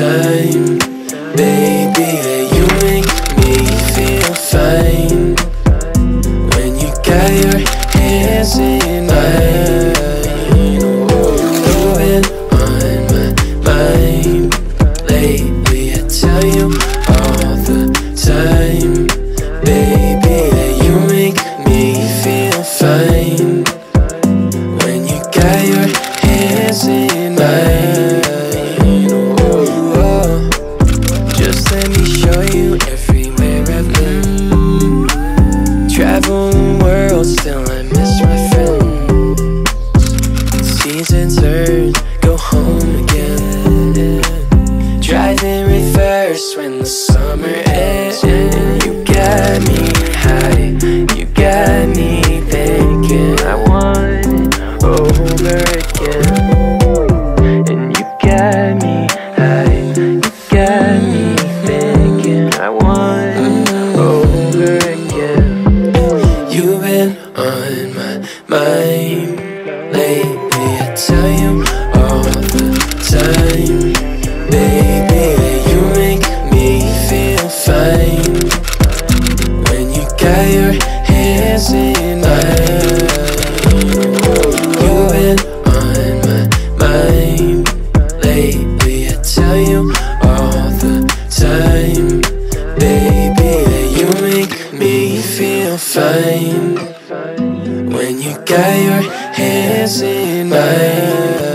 time, baby. You make me feel fine when you got your hands in mine. You've been on my mind lately. I tell you all the time, baby. You make me feel fine when you got your hands in mine. Seasons turn, go home again. Drive in reverse when the summer ends. mind, mind. You've been on my mind lately. I tell you all the time, baby, that you make me feel fine when you got your hands in mine.